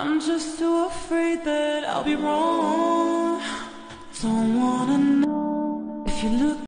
I'm just too afraid that I'll be wrong. Don't wanna know if you look